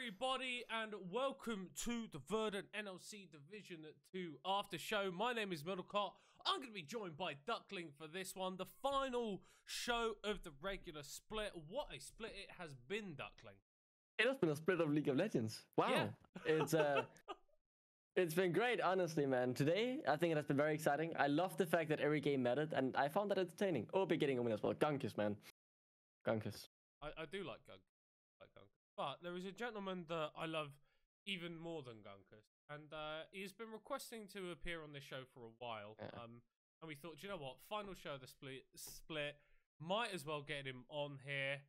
everybody, and welcome to the Verdant NLC Division 2 after show. My name is Middlecott. I'm going to be joined by Duckling for this one, the final show of the regular split. What a split it has been, Duckling. It has been a split of League of Legends. Wow. Yeah. it's uh it's been great, honestly, man. Today, I think it has been very exciting. I love the fact that every game mattered, and I found that entertaining. Oh, be getting a win as well. Gunkus, man. Gunkus. I, I do like Gunkus, but there is a gentleman that I love even more than Gunkus, and uh, he's been requesting to appear on this show for a while. Yeah. Um, and we thought, "Do you know what? Final show of the split, split, might as well get him on here,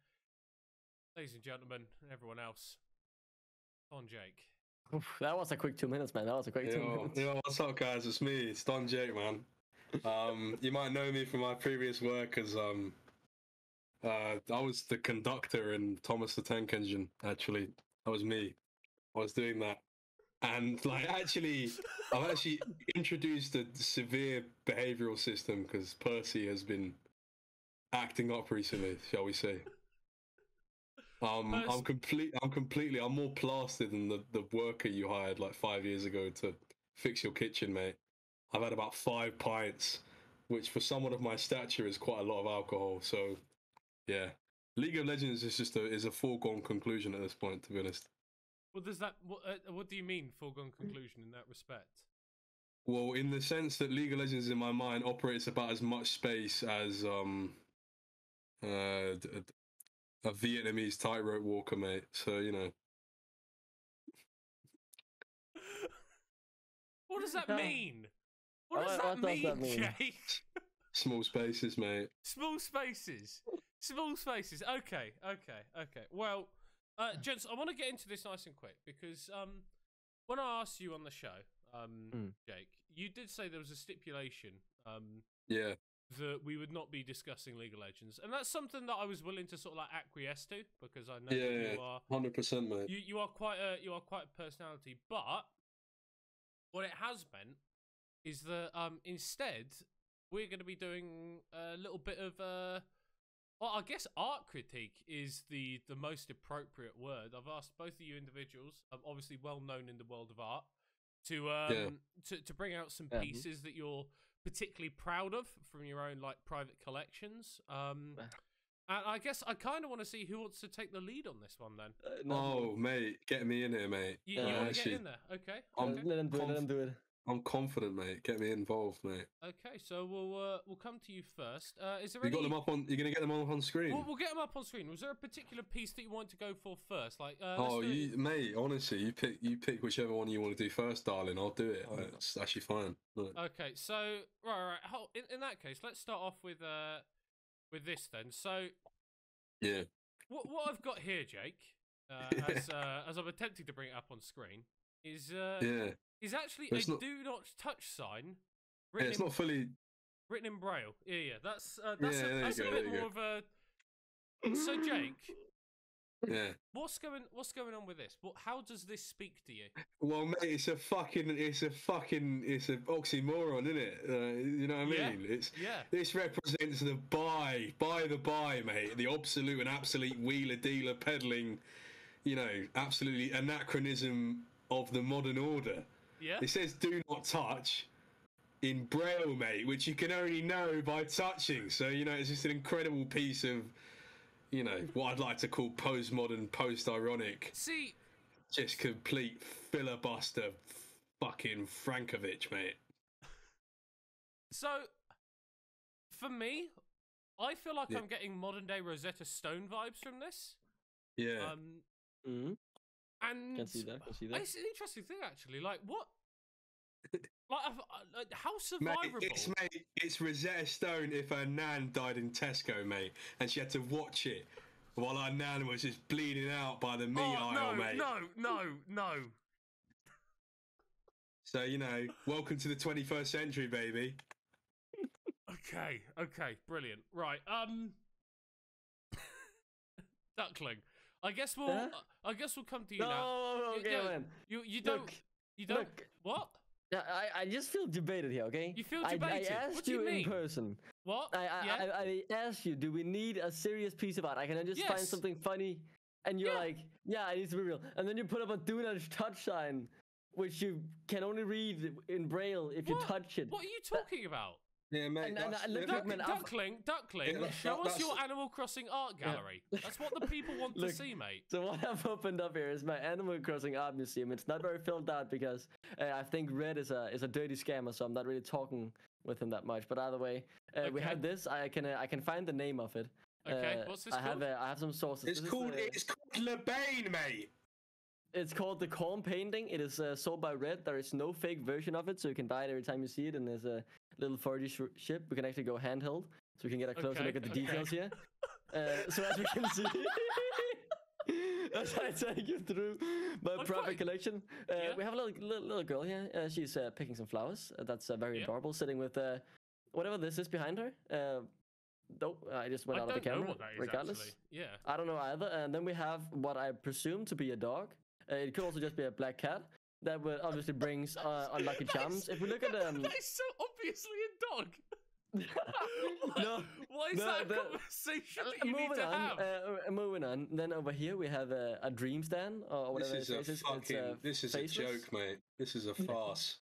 ladies and gentlemen, and everyone else. Don Jake. Oof, that was a quick two minutes, man. That was a quick two minutes. yo, what's up, guys? It's me, it's Don Jake, man. Um, you might know me from my previous work as um, uh, I was the conductor in Thomas the Tank Engine. Actually, that was me. I was doing that, and like actually, I've actually introduced a severe behavioural system because Percy has been acting up recently, shall we say? Um, I'm complete. I'm completely. I'm more plastered than the, the worker you hired like five years ago to fix your kitchen, mate. I've had about five pints, which for someone of my stature is quite a lot of alcohol. So, yeah, League of Legends is just a is a foregone conclusion at this point. To be honest. What does that? What, uh, what do you mean foregone conclusion in that respect? Well, in the sense that League of Legends, in my mind, operates about as much space as um, uh, d- d- a Vietnamese tightrope walker, mate. So you know, What does that mean? What What- does that, what does mean, that mean? Jake? small spaces, mate. Small spaces. Small spaces. Okay, okay, okay. Well, uh, gents, I want to get into this nice and quick because um, when I asked you on the show, um, Mm. Jake, you did say there was a stipulation um, Yeah, that we would not be discussing League of Legends, and that's something that I was willing to sort of like acquiesce to because I know Yeah, that yeah. you are hundred percent, mate. you you are quite a you are quite a personality, but what it has meant is that um instead we're going to be doing a little bit of uh well I guess art critique is the the most appropriate word. I've asked both of you individuals, um, obviously well known in the world of art, to um Yeah. to to bring out some Yeah. pieces that you're particularly proud of from your own like private collections. Um Uh. and I guess I kind of want to see who wants to take the lead on this one then. Uh, no, mate, get me in here, mate. You, Uh, you want to get actually, in there? Okay. I'm- okay. let them do it. Let conf- them do it. I'm confident, mate. Get me involved, mate. Okay. So we'll uh, we'll come to you first. Uh, is there You any? got them up on. You're gonna get them up on screen. We'll, we'll get them up on screen. Was there a particular piece that you want to go for first? Like, uh, oh, you, mate. Honestly, you pick. You pick whichever one you want to do first, darling. I'll do it. It's actually fine. Look. Okay. So right, right. right. In, in that case, let's start off with uh with this then. So Yeah. what what I've got here, Jake, uh, as uh, as I'm attempting to bring it up on screen, is uh Yeah. Is actually It's a not- do not touch sign. Yeah. Written It's in not fully. written in braille. Yeah, yeah. That's uh, that's Yeah, a, that's a bit more go. of a. So Jake, Yeah. what's going what's going on with this? What how does this speak to you? Well, mate, it's a fucking. It's a fucking. It's an oxymoron, isn't it? Uh, you know what I Yeah. mean? It's. Yeah. This represents the buy, buy the buy, mate. The absolute and absolute wheeler dealer peddling, you know, absolutely anachronism of the modern order. Yeah. It says "Do not touch" in braille, mate, which you can only know by touching. So you know, it's just an incredible piece of, you know, what I'd like to call postmodern, post-ironic, See, just complete filibuster, fucking Frankovich, mate. so for me, I feel like Yeah. I'm getting modern day Rosetta Stone vibes from this. Yeah. Um, Mhm. And Can see that. Can see that. it's an interesting thing actually. Like what? Like, I've- like how Mate, survivable? it's mate, it's Rosetta Stone if her nan died in Tesco, mate, and she had to watch it while her nan was just bleeding out by the meat oh, aisle, no, mate. no, no, no. So you know, welcome to the 21st century, baby. Okay, okay, brilliant. Right, um, Duckling. I guess we'll. Huh? I guess we'll come to you now. No, okay, yeah, man. You you don't Look, you don't look. what Yeah, I, I just feel debated here, okay? You feel I- debated? I, What asked do you in mean? person. what? I, I, yeah. I, I asked you, do we need a serious piece of art? I can I just find something funny? and you're Yeah. like, yeah, it needs to be real. And then you put up a do not touch sign, which you can only read in braille if you touch it. What are you uh, talking about? Yeah, mate. And- and that's- I look yeah, at man, I've- Duckling, Duckling, Yeah, that- show that- us your Animal Crossing art Yeah. gallery. That's what the people want to see, mate. So what I've opened up here is my Animal Crossing art museum. It's not very filled out because uh, I think Redd is a is a dirty scammer, so I'm not really talking with him that much. But either way, uh, we have this. I can uh, I can find the name of it. Okay, Uh, what's this I have called? uh, I have some sources. It's This is, called uh, it's called Lebane, mate. It's called the Calm Painting. It is uh, sold by Redd. There is no fake version of it, so you can buy it every time you see it. And there's a little 4D sh- ship. We can actually go handheld, so we can get a closer Okay, look at the okay. details here. Uh, so as we can see, as I take you through my Okay. private collection, uh, Yeah. we have a little, little, little girl here. Uh, she's uh, picking some flowers. Uh, that's uh, very Yeah. adorable, sitting with uh, whatever this is behind her. Uh, nope, I just went I out of the camera. know what that is regardless. actually. Yeah. I don't know either. And then we have what I presume to be a dog. Uh, it could also just be a black cat. That would obviously brings uh, unlucky charms. If we look at um, that is so obviously a dog. No, Why is no, that a the- conversation that you need moving to on. have? Uh, uh, moving on. Then over here we have a, a dream stand or This whatever is it a is. It's, fucking. uh, this is a joke, mate. This is a farce.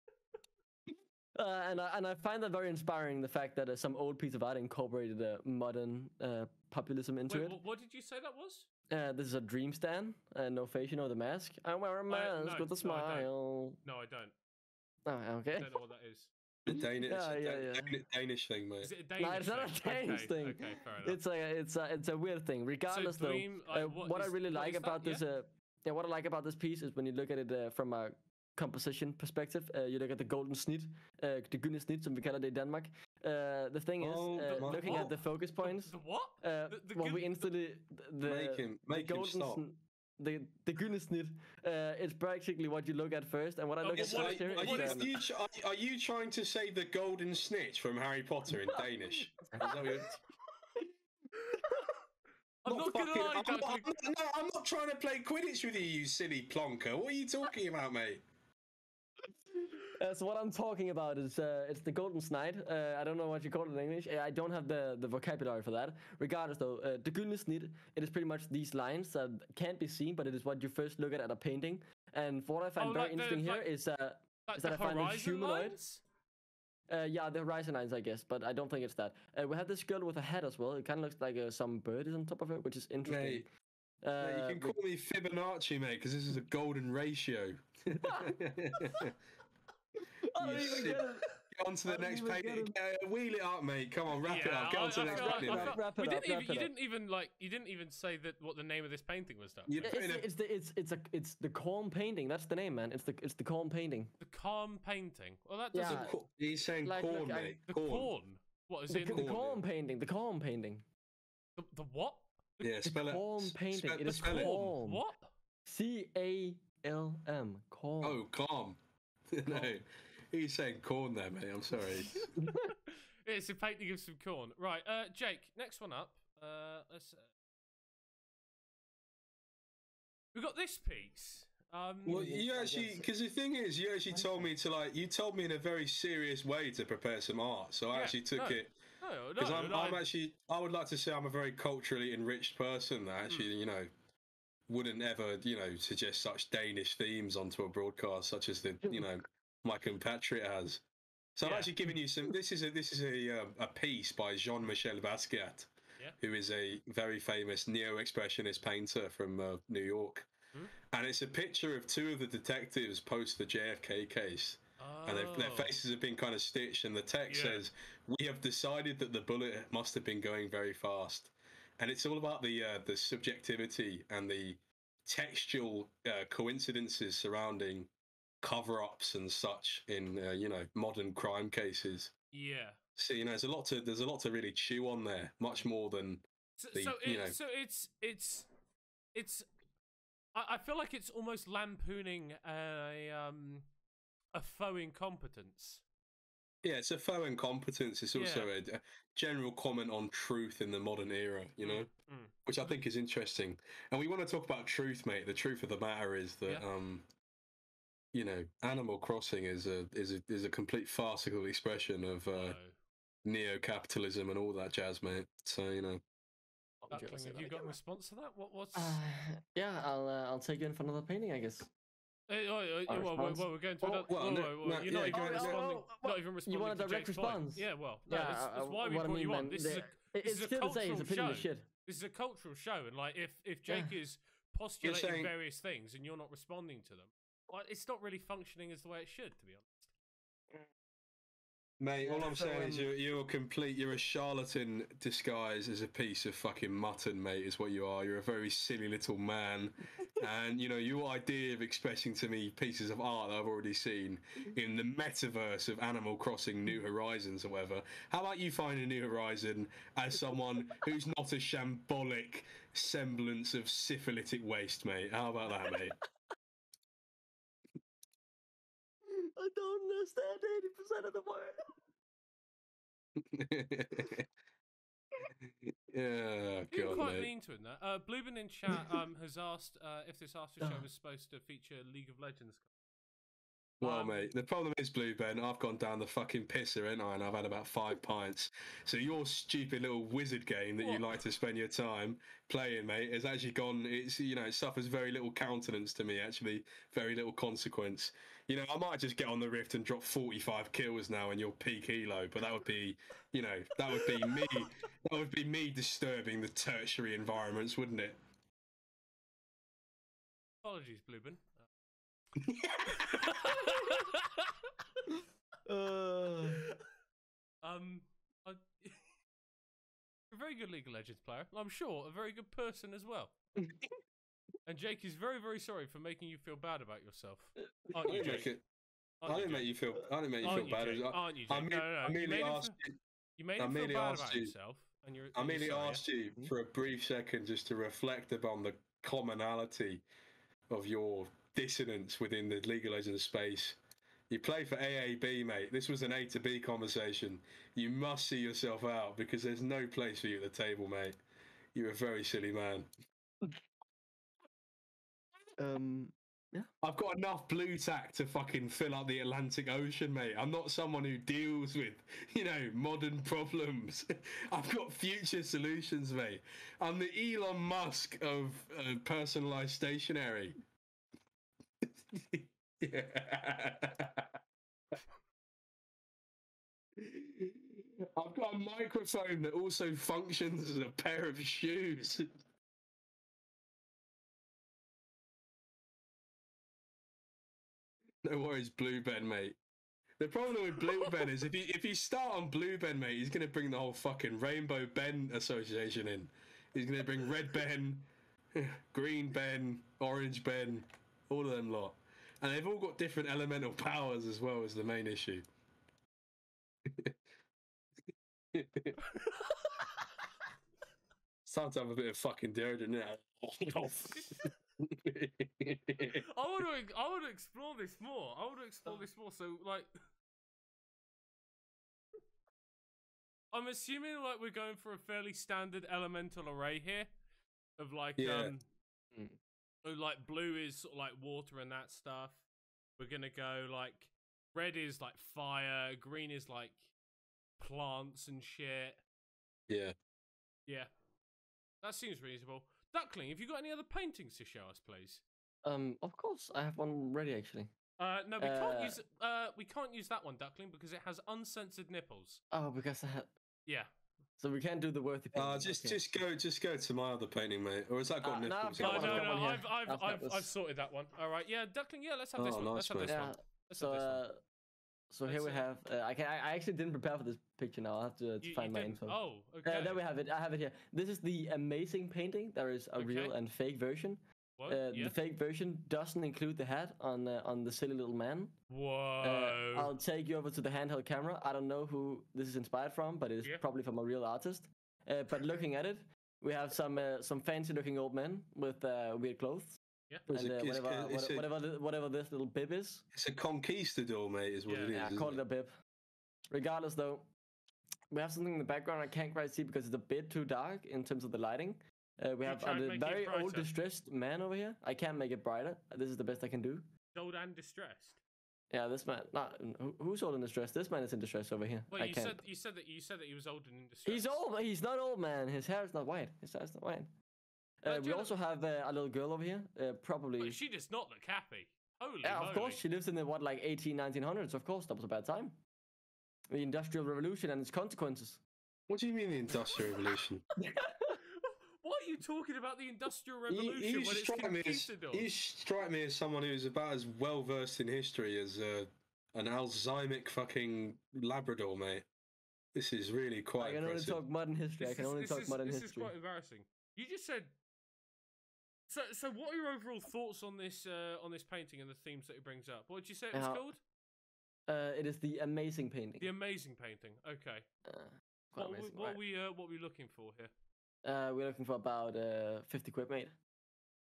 Uh, and I, and I find that very inspiring. The fact that uh, some old piece of art incorporated uh, modern uh, populism into Wait, it. what did you say that was? Uh, this is a dream stand. Uh, no face, you know the mask. I wear a no, mask with a no, I don't. smile. No, I don't. Oh, okay. I don't know what that is. The Danish, Yeah, it's a yeah, Dan- yeah. Dan- Danish thing, mate. Is it a Danish No, it's not a? Danish okay, thing. Okay, fair enough. It's a it's a it's a weird thing. Regardless, dream, though, like, uh, what what, I really what like is that? about this, Yeah? uh, yeah, what I like about this piece is when you look at it uh, from a composition perspective. Uh, you look at the golden snit, uh, the gyldne snit, som vi kalder det i Denmark. Uh, the thing is, Oh, uh, the- looking what? at the focus points, The what? the- the well, we instantly the Make him- the make him golden stop. sn- the the gyldne snit. Uh, it's practically what you look at first, and what I look at So, what are, first here are you, are, you, are- are you trying to say the golden snitch from Harry Potter in Danish? Is that what you're- I'm not gonna fucking- lie, I'm not. I'm not- no, I'm not trying to play Quidditch with you, you silly plonker. What are you talking about, mate? Uh, so what I'm talking about is uh, it's the golden snide. Uh, I don't know what you call it in English. Uh, I don't have the, the vocabulary for that. Regardless, though, uh, the gyldne snit it is pretty much these lines that can't be seen, but it is what you first look at at a painting. And what I find Oh, very like the- interesting here like- is uh, Like Is that I find it horizon humanoid? lines? uh, yeah the horizon lines, I guess, but I don't think it's that. Uh, we have this girl with a hat as well. It kind of looks like uh, some bird is on top of it, which is interesting. Mate, uh, mate, you can we- call me Fibonacci, mate, because this is a golden ratio. I don't even get it. Get on to the next even painting. Uh, wheel it up, mate. Come on, wrap it up. Get I- on to the next feel like- painting. I mate. feel- Wrap we it didn't up, even. wrap it You up. didn't even like. You didn't even say that what the name of this painting was. Done. You Yeah, It's, a- it's the it's it's a it's the calm painting. That's the name, man. It's the it's the calm painting. The calm painting. Well, that doesn't. Co- He's saying Like, corn, look, mate. The corn. corn. What is The, in the corn, calm painting. The calm painting. the, the what? Yeah, spell it. calm s- painting. Spell, It is spell calm. Corn. What? C A L M. Calm. Oh, calm. no, he's saying corn there, mate. I'm sorry. It's a painting of some corn. Right, uh, Jake. Next one up. Uh, let's. Uh... We got this piece. Um, Well, Yeah, you actually, because the thing is, you actually told me to like, you told me in a very serious way to prepare some art. So I Yeah, actually took no, it no, no, because I'm, no, I'm I- actually, I would like to say I'm a very culturally enriched person that actually, Hmm. you know, wouldn't ever, you know, suggest such Danish themes onto a broadcast such as the, you know, my compatriot has. So Yeah. I'm actually giving you some. This is a this is a um, a piece by Jean Michel Basquiat, Yeah. who is a very famous neo-expressionist painter from uh, New York. Hmm. And it's a picture of two of the detectives post the JFK case, and their, their Oh. faces have been kind of stitched, and the text Yeah. says, "We have decided that the bullet must have been going very fast," and it's all about the uh, the subjectivity and the textual uh, coincidences surrounding cover-ups and such in uh, you know modern crime cases. Yeah. So you know, there's a lot to there's a lot to really chew on there, much more than So, the- so, you it, know- so it's it's it's. I, I feel like it's almost lampooning a um a faux incompetence. yeah, it's a faux incompetence. It's also a, a general comment on truth in the modern era. You know. Mm, mm. which I think is interesting. And we want to talk about truth, mate. The truth of the matter is that, Yeah. um, you know, Animal Crossing is a is a is a complete farcical expression of uh, No. neo-capitalism and all that jazz, mate. So you know, What you ever Duckling, say have you got a response to that? What? What's? Uh, yeah, I'll uh, I'll take you in for another painting, I guess. Hey, oh, oh, well, well, well, we're going to Oh, another. well, whoa, no- whoa, whoa, no, you're yeah, not even go ahead, responding. go not even responding. want a direct Jake's point. response? Yeah, well, no, yeah, that's, uh, that's why we what I brought you mean, on. This the- is a it- this it's is a still say cultural show. shit. this is a cultural show, and like if if Yeah. Jake is postulating saying- various things and you're not responding to them, well, it's not really functioning as the way it should, to be honest. Mate, all I'm saying is um, you're, you're a complete, you're a charlatan disguised as a piece of fucking mutton, mate, is what you are. You're a very silly little man. and, you know, your idea of expressing to me pieces of art that I've already seen in the metaverse of Animal Crossing New Horizons or whatever. How about you find a New Horizon as someone who's not a shambolic semblance of syphilitic waste, mate? How about that, mate? I don't understand eighty percent of the word. yeah, You're quite mate. mean to him. That uh, Blueburn in chat um, has asked uh, if this after show Oh. was supposed to feature League of Legends. Well, Um, mate, the problem is, Blue Ben, I've gone down the fucking pisser, ain't I? And I've had about five pints. So your stupid little wizard game that you like to spend your time playing, mate, has actually gone. It's you know, it suffers very little countenance to me. Actually, very little consequence. You know, I might just get on the rift and drop forty-five kills now in your peak elo, but that would be, you know, that would be me. That would be me disturbing the tertiary environments, wouldn't it? Apologies, Blueburn. Uh, Um, I, a very good League of Legends player. I'm sure a very good person as well. and Jake is very, very sorry for making you feel bad about yourself. I Aren't you, didn't make Jake? it. Aren't I you, didn't make Jake? you feel. I didn't make you Aren't feel you, bad. Jake? I, Aren't you, I, Jake? merely- no, no, no. I You merely made him asked feel, you. you made him feel bad about you- himself, and you're. I and you're merely sorry, asked you for a brief second just to reflect upon the commonality of your dissonance within the League of Legends space. You play for AAB, mate. This was an A to B conversation. You must see yourself out because there's no place for you at the table, mate. You're a very silly man. um, yeah. I've got enough blue tack to fucking fill up the Atlantic Ocean, mate. I'm not someone who deals with, you know, modern problems. I've got future solutions, mate. I'm the Elon Musk of uh, personalized stationery. I've got a microphone that also functions as a pair of shoes. No worries, Blue Ben, mate. The problem with Blue Ben is if you if you start on Blue Ben, mate, he's gonna bring the whole fucking Rainbow Ben Association in. He's gonna bring Red Ben, Green Ben, Orange Ben, all of them lot, and they've all got different elemental powers as well as the main issue. it's time to have a bit of fucking deodorant now. I want to. I want to explore this more. I want to explore this more. So, like, I'm assuming like we're going for a fairly standard elemental array here, of like, Yeah. um, Mm. So, like blue is sort of like water and that stuff. We're gonna go like red is like fire, green is like plants and shit. yeah. Yeah, that seems reasonable. Duckling, have you got any other paintings to show us, please? um, of course, I have one ready actually. Uh, no, we can't Uh, use uh, we can't use that one, Duckling, because it has uncensored nipples. Oh, because I had. Yeah. So we can't do the worthy. Uh, just okay. just go just go to my other painting, mate. Or has that got Uh, no, nipples? I've No, got no, one, I've no. I've I've I've I've, I've sorted that one. All right. Yeah, Duckling. Yeah, let's have this Oh, one. Let's nice, have this mate. Yeah. one. Let's So, have this one. uh, so here we uh, have. Uh, I can. I I actually didn't prepare for this picture now. I have to, uh, to You- you find my didn't- info. Oh, okay. Uh, there we have it. I have it here. This is the amazing painting. There is a real and fake version. What? Uh, yeah. The fake version doesn't include the hat on uh, on the silly little man. Whoa. Uh, I'll take you over to the handheld camera. I don't know who this is inspired from, but it's Yeah. probably from a real artist. Uh, but looking at it, we have some uh, some fancy looking old men with uh, weird clothes. Yeah. And it- uh, is- whatever, is what- it- whatever, whatever this little bib is, It's a conquistador, mate, is what Yeah. it is. yeah, isn't call it it? a bib. Regardless, though, we have something in the background I can't quite see because it's a bit too dark in terms of the lighting. Uh, we You have a very old, distressed man over here. I can't make it brighter. This is the best I can do. Old and distressed. Yeah, this man. Not who, who's old and distressed? This man is in distress over here. Wait, I you can't. said you said that you said that he was old and in distress. He's old. but He's not old, man. His hair is not white. His hair is not white. Uh, Uh, we you know- also have uh, a little girl over here. Uh, probably. But she does not look happy. Holy yeah, moly. of course. She lives in the what, like 18, 1900s. Of course, that was a bad time. The Industrial Revolution and its consequences. What do you mean the Industrial Revolution? Why are you talking about the Industrial You, Revolution you when it's strike me as conquistadors? you strike me as someone who's about as well versed in history as uh, an Alzheimer's fucking Labrador, mate. This is really quite. I quite can only talk modern history. I can is- only this talk is- modern this history. is quite embarrassing. You just said. So, so what are your overall thoughts on this uh, on this painting and the themes that it brings up? What did you say it was Uh, called? Uh, it is the amazing painting. The amazing painting. Okay. Uh, quite What, we- amazing. what right. we uh, what we looking for here? Uh, we're looking for about uh, 50 quid, mate.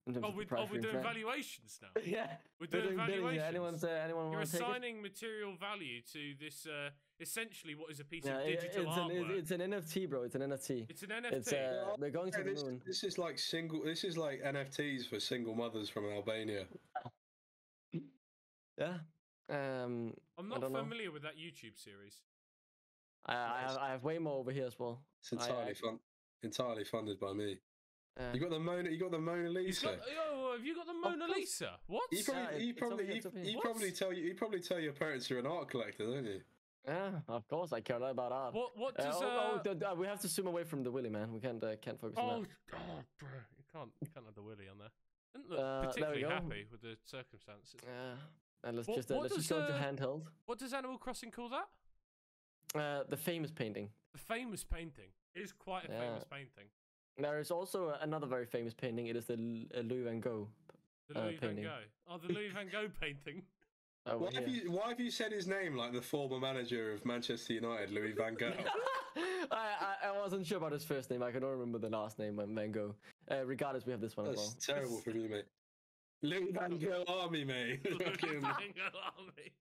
In terms Oh, of the we, price oh, we're doing right? valuations now. yeah, We're we're doing valuations. bidding here. valuations. Anyone's, uh, anyone You're want to take it? assigning material value to this uh, essentially what is a piece Yeah, of i- digital it's an, artwork. it's, it's an NFT, bro. It's an NFT. It's an NFT. It's uh, we're going to Yeah, the this, moon. this is like single. This is like NFTs for single mothers from Albania. Yeah. Um, I'm I not don't know. familiar with that YouTube series. I, I have I have way more over here as well. It's entirely I- fun, entirely funded by me. Uh, You got the Mona. You got the Mona Lisa. got, oh, have you got the Mona course. Lisa? What? You probably, Yeah, you probably, here, you, it's over here. you probably tell you, you probably tell your parents you're an art collector, don't you? yeah, of course I care a lot about art. What? What Uh, does? oh, oh, uh, th- th- we have to zoom away from the willy, man. We can't uh, can't focus on oh, that. oh, bro, you can't, you can't have the willy on there. Didn't look Uh, particularly go. happy with the circumstances. Yeah. And let's What- just uh, let's just does, go into uh, handheld. What does Animal Crossing call that? Uh, the famous painting. The famous painting. It is quite a Yeah. famous painting. There is also uh, another very famous painting. It is the L- uh, Louis van Gogh. The Uh, Louis Van painting. Gogh. Oh, the Louis Van Gogh painting. Over Why have you, why have you said his name like the former manager of Manchester United, Louis Van Gaal? I, I I wasn't sure about his first name. I can only remember the last name, Van- Van Gogh. Uh, regardless, we have this one as well. terrible for you, mate. Louis Van Gaal Army, mate. Louis Van Gogh army.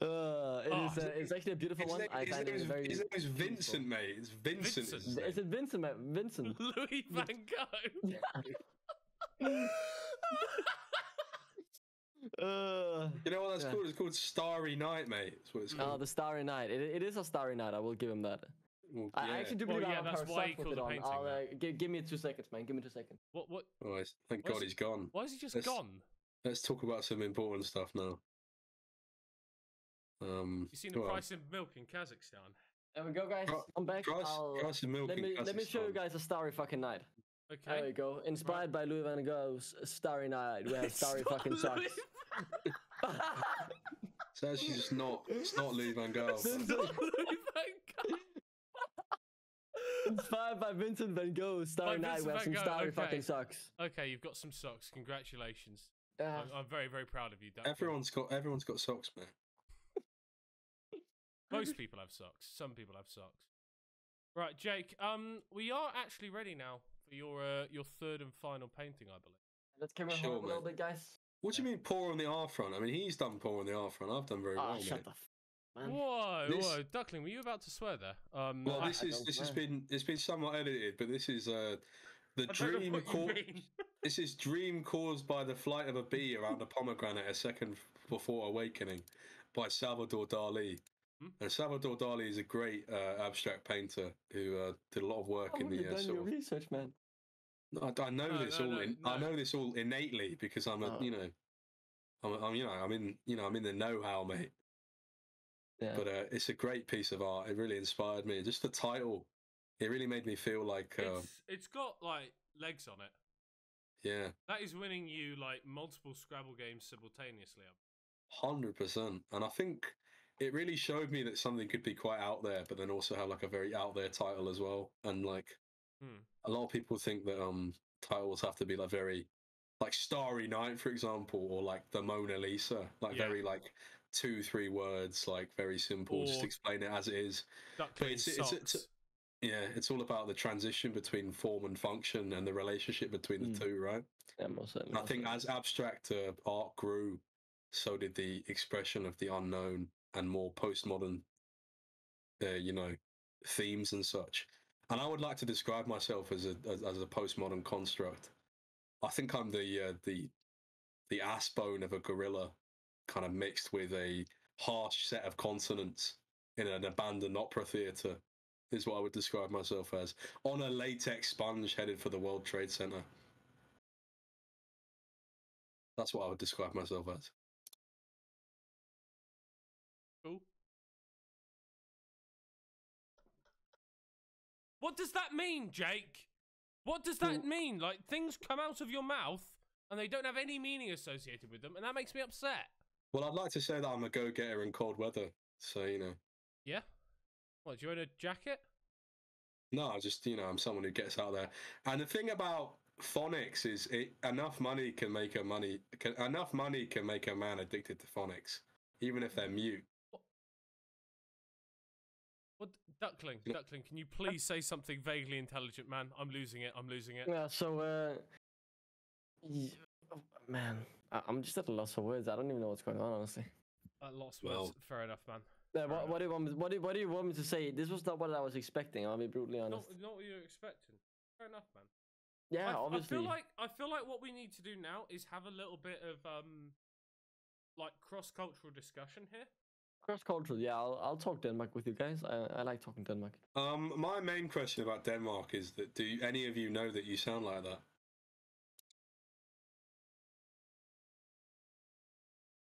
Uh, it Oh, is, uh, it's actually a beautiful his, one. name, I his, name it is, very. his name is beautiful. Vincent, mate. It's Vincent. is his Vincent. name. Is it Vincent? ma- Vincent. Louis Van Gogh. uh, You know what that's Yeah. called? It's called Starry Night, mate. That's what it's oh, called. the Starry Night. It, it is a Starry Night. I will give him that. Well, I, I yeah. actually do Well, believe I yeah, have that's why he called it the painting I'll, uh, give, give me two seconds, man. Give me two seconds. What? What? Oh, I- thank What's God it- he's gone. Why is he just Let's- gone? Let's talk about some important stuff now. Um, You seen the well, price of milk in Kazakhstan? There we go, guys. Pri- I'm back. Price, price of milk let in me let me show you guys a starry fucking night. Okay. There we go. Inspired by Louis Van Gogh's Starry Night. We have starry not fucking socks. Louis- It's actually just not. It's not Louis Van Gaal. It's not Louis Van Gogh. Inspired by Vincent Van Gogh, Starry Night. Vincent We have van some Gogh, starry okay. fucking socks. Okay, you've got some socks. Congratulations. Yeah. I'm, I'm very, very proud of you. Declan. Everyone's got. Everyone's got socks, man. Most people have socks. Some people have socks. Right, Jake. Um, we are actually ready now for your uh, your third and final painting, I believe. Let's camera Sure, home a little bit, guys. What do you mean poor on the R front? I mean, he's done poor on the R front. I've done very Ah, well, shut mate. the f- man. Whoa, This- whoa, Duckling, were you about to swear there? Um, Well, this I is don't this has been it's been somewhat edited, but this is uh the I dream what you cau- mean. this is dream caused by the flight of a bee around a pomegranate a second before awakening by Salvador Dali. Hmm? And Salvador Dali is a great uh, abstract painter who uh, did a lot of work How in have the uh, done your of research, man? I, I know No, this no, all. no, in, I know this all innately because I'm a, you know, I'm, I'm, you know, I'm in, you know, I'm in the know-how, mate. Yeah. But uh, it's a great piece of art. It really inspired me. Just the title, it really made me feel like, uh, It's, it's got like legs on it. yeah, That is winning you like multiple Scrabble games simultaneously. hundred percent. And I think it really showed me that something could be quite out there, but then also have like a very out there title as well. And like Hmm. a lot of people think that um titles have to be like very like Starry Night, for example, or like the Mona Lisa, like Yeah. very like two, three words, like very simple, just explain it as it is. Duckling it's- it's- socks. it's- Yeah, it's all about the transition between form and function and the relationship between the Mm. two, right? yeah, most certainly. I think as abstract uh, art grew, so did the expression of the unknown and more postmodern, uh, you know, themes and such. And I would like to describe myself as a as, as a postmodern construct. I think I'm the uh, the the ass bone of a gorilla kind of mixed with a harsh set of consonants in an abandoned opera theatre. Is what I would describe myself as on a latex sponge headed for the World Trade Center. That's what I would describe myself as. Cool. What does that mean, Jake? What does that mean? Like things come out of your mouth and they don't have any meaning associated with them, and that makes me upset. Well, I'd like to say that I'm a go-getter in cold weather. So you know, Yeah. What? Do you own a jacket? no, I just you know, I'm someone who gets out there. And the thing about phonics is, it, enough money can make a money. Can, enough money can make a man addicted to phonics, even if they're mute. Duckling, No. Duckling, can you please say something vaguely intelligent, man? I'm losing it. I'm losing it. Yeah, so, uh, y- oh, man, I- I'm just at a loss for words. I don't even know what's going on, honestly. Uh, lost Well- words. Fair enough, man. Uh, Fair what, what do you want me? What do, what do you want me to say? This was not what I was expecting. I'll be brutally Not, honest. not what you were expecting. Fair enough, man. Yeah, I, f- obviously. I feel like I feel like what we need to do now is have a little bit of um, like cross cultural discussion here. Cross cultural. Yeah, I'll, I'll talk Denmark with you guys. I, I like talking Denmark. Um, my main question about Denmark is that do any of you know that you sound like that?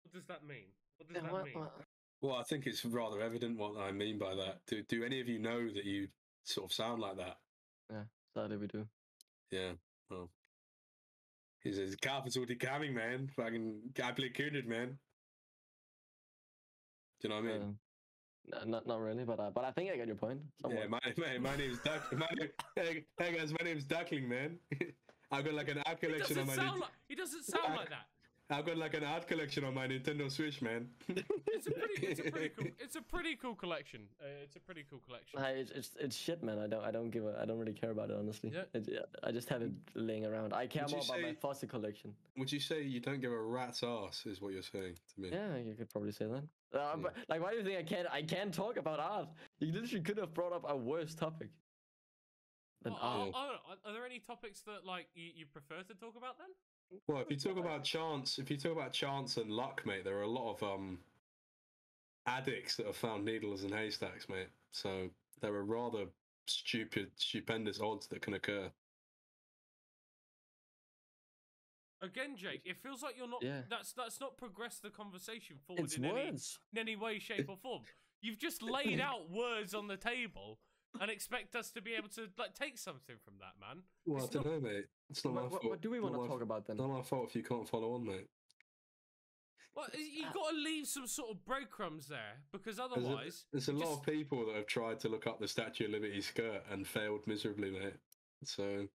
What does that mean? What does Yeah, that what- mean? what- Well, I think it's rather evident what I mean by that. Do do any of you know that you sort of sound like that? Yeah, sadly, we do. Yeah. Well, he says capital coming, man. Fucking complicated, man. Do you know what I mean? Um, n- not not really, but uh, but I think I get your point. yeah, my, my my name's Duck. My name, hey, hey guys, my name's Duckling, man. I've got like an art collection on my. sound like he doesn't sound I- like that. I've got like an art collection on my Nintendo Switch, man. It's a pretty, it's a pretty cool, it's a pretty cool collection. Uh, it's a pretty cool collection. Nah, it's, it's it's shit, man. I don't I don't give a I don't really care about it honestly. Yeah. It, I just have it laying around. I care Would you more about my fossil collection. Would you say you don't give a rat's ass? Is what you're saying to me? Yeah, you could probably say that. Uh, Yeah. but, like, why do you think I can't I can't talk about art? You literally could have brought up a worse topic than Well, art. are, are, are there any topics that like you, you prefer to talk about then? Well, if you talk about chance, if you talk about chance and luck, mate, there are a lot of um addicts that have found needles in haystacks, mate. So there are rather stupid, stupendous odds that can occur. Again, Jake, it feels like you're not. Yeah. That's that's not progressed the conversation forward It's in any, in any way, shape, or form. You've just laid out words on the table and expect us to be able to like take something from that, man. Well, It's I don't know, mate. It's not my What, what, fault. what do we Not want to talk f- about then? It's not my fault if you can't follow on, mate. Well, you've Uh, got to leave some sort of breadcrumbs there because There's a, otherwise, there's a lot just- of people that have tried to look up the Statue of Liberty skirt and failed miserably, mate. So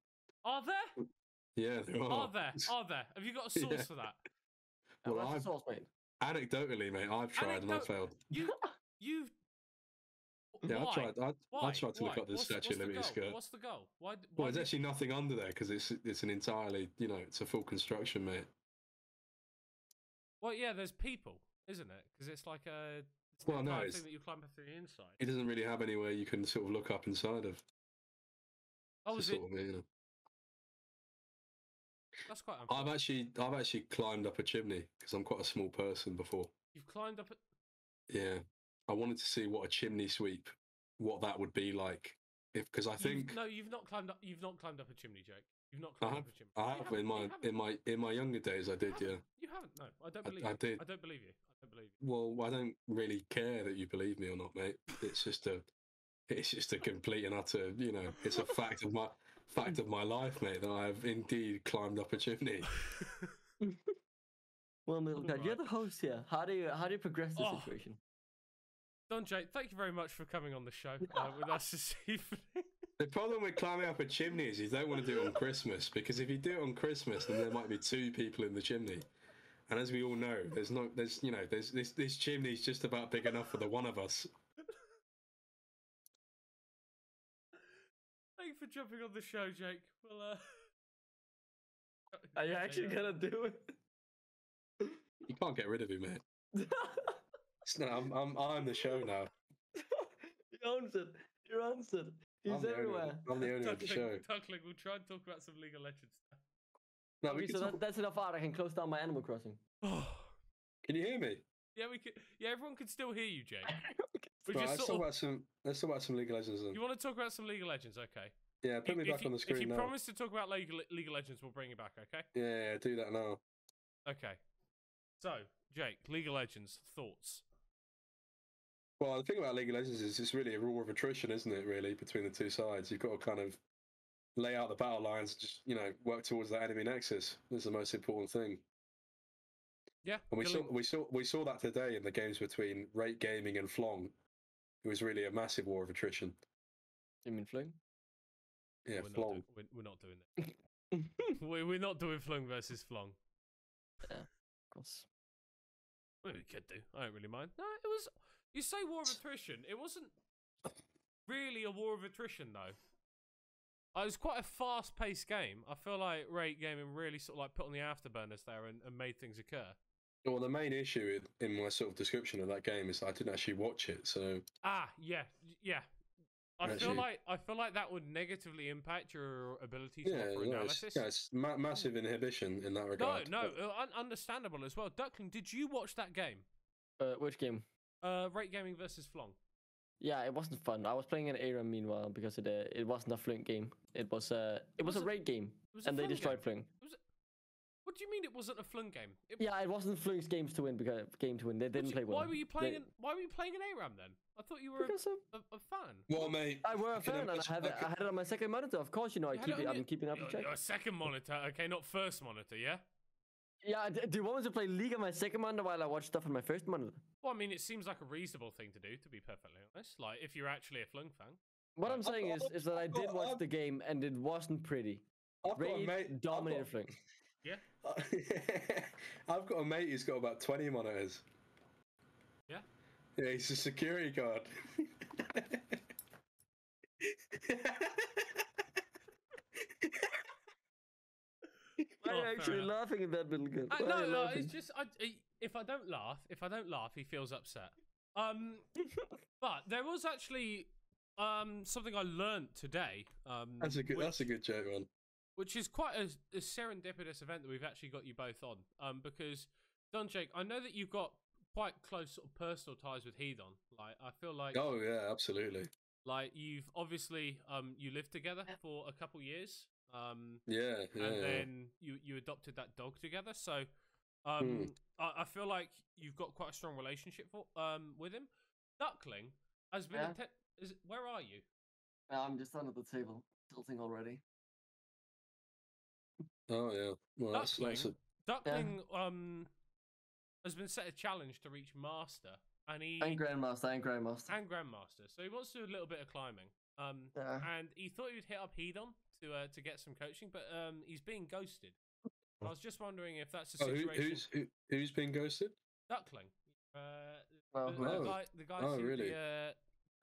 are there? Yeah, there are. Are there? Are there? Have you got a source. Yeah. for that? Well, what's I've- source, mate? Anecdotally, mate, I've tried and I failed. You, you. Yeah, why? I tried. I, Why? I tried to look up the What's- Statue what's of the Liberty goal? skirt. What's the goal? Why? d- Well, there's did- actually nothing under there because it's it's an entirely, you know, it's a full construction, mate. Well, yeah, there's people, isn't it? Because it's like a. It's Well, the no, entire it's- thing that you climb up through the inside. It doesn't really have anywhere you can sort of look up inside of. Oh, is it? sort of, you know. That's quite. I've actually I've actually climbed up a chimney because I'm quite a small person before. You've climbed up. A... Yeah, I wanted to see what a chimney sweep, what that would be like. If because I You've- think no, you've not climbed up. You've not climbed up a chimney, Jake. You've not I climbed have up a chimney. I have in my in my in my younger days I did You yeah. You haven't. No, I don't believe I you. did. I don't believe you. I don't believe you. Well, I don't really care that you believe me or not, mate. It's just a, it's just a complete and utter, you know, it's a fact of my fact of my life, mate. That I have indeed climbed up a chimney. Well, Middlecott, you're the host here. How do you how do you progress the Oh. situation? Don Jake, thank you very much for coming on the show uh, with us this evening. The problem with climbing up a chimney is you don't want to do it on Christmas because if you do it on Christmas, then there might be two people in the chimney. And as we all know, there's not, there's, you know, there's this this chimney's just about big enough for the one of us. Thank jumping on the show, Jake. Well, uh... Are you actually Yeah. gonna do it? You can't get rid of him, mate. It's no, I'm, I'm, I'm the show now. he owns it. He runs it. He's I'm the owner everywhere. the- I'm the owner of the show. Duckling, Duckling, we'll try and talk about some League of Legends stuff. No, we Okay, so talk- that, that's enough art. I can close down my Animal Crossing. Can you hear me? Yeah, we could. Yeah, everyone can still hear you, Jake. We Right, just let's talk of, about some. Let's talk about some League of Legends then. you want to talk about some League of Legends? Okay. Yeah, put me if back you, on the screen. If you screen now. promise to talk about League, League of Legends, we'll bring you back. Okay. Yeah, yeah, do that now. Okay. So, Jake, League of Legends thoughts. Well, the thing about League of Legends is it's really a war of attrition, isn't it? Really, between the two sides, you've got to kind of lay out the battle lines, just you know, work towards that enemy nexus. Is the most important thing. Yeah. And we saw we saw we saw that today in the games between Rate Gaming and Flong. It was really a massive war of attrition. You mean fling? Yeah, we're, not doing, we're, we're not doing that. we're, we're not doing Flung versus Flung. Yeah, of course. Well, we could do. I don't really mind. No, it was. You say war of attrition. It wasn't really a war of attrition though. It was quite a fast-paced game. I feel like Rate Gaming really sort of like put on the afterburners there and, and made things occur. Well, the main issue in in my sort of description of that game is I didn't actually watch it, so Ah, yeah, yeah. I feel Actually- like I feel like that would negatively impact your ability to yeah, offer no, it's, yeah, it's ma- massive inhibition in that regard. no, but- uh, un- understandable as well. Duckling, did you watch that game? Uh, which game? Uh, Rate Gaming versus Flong. Yeah, it wasn't fun. I was playing an ARAM meanwhile because it uh, it wasn't a Flink game. It was uh, it was, was a a- raid game, It was a and they destroyed game. Flink. Was it? What do you mean it wasn't a Flung game? It, Yeah, it wasn't Flink's games to win because game to win. They didn't do play you- well. Why were you playing? They- An, why were you playing an ARAM then? I thought you were Because of, a, a, a fan. well, mate, I were a can fan and I imagine- have I it, I had it on my second monitor. Of course, you know I you keep it, your, I'm your- keeping up to check. your second monitor, okay, not first monitor, yeah. Yeah, do you want me to play League on my second monitor while I watch stuff on my first monitor? Well, I mean, it seems like a reasonable thing to do, to be perfectly honest. Like, if you're actually a Flung fan. What I'm I've saying got- is, is that I I've did watch I've- the game and it wasn't pretty. I've got a Raid mate. I've dominated got- Flink. Yeah. I've got a mate who's got about 20 monitors. Yeah. Yeah, he's a security guard. Why are Oh, you actually enough. laughing at that little kid? I, Why are no, no, laughing? it's just I, I- if I don't laugh, if I don't laugh, he feels upset. Um, but there was actually um something I learnt today. Um, that's a good. which, That's a good joke, man. Which is quite a, a serendipitous event that we've actually got you both on. Um, because Don Jake, I know that you've got quite close sort of personal ties with Hedon. Like, I feel like Oh yeah, absolutely. like you've obviously um you lived together for a couple years. Um, Yeah, yeah. and yeah. then you you adopted that dog together. So um, Hmm. I, I feel like you've got quite a strong relationship for, um with him. Duckling has been. Yeah. atten- is, where are you? I'm just under the table, tilting already. Oh yeah. Well, that's, that's a, Duckling um has been set a challenge to reach master, and he And Grandmaster, and Grandmaster. and grandmaster. So he wants to do a little bit of climbing. Um, Yeah. and he thought he would hit up Hedon to uh, to get some coaching, but um, he's being ghosted. I was just wondering if that's a oh, who, situation. who's who, who's been ghosted? Duckling. Uh, Well, the, the Oh. guy, the guy Oh, really? the, uh,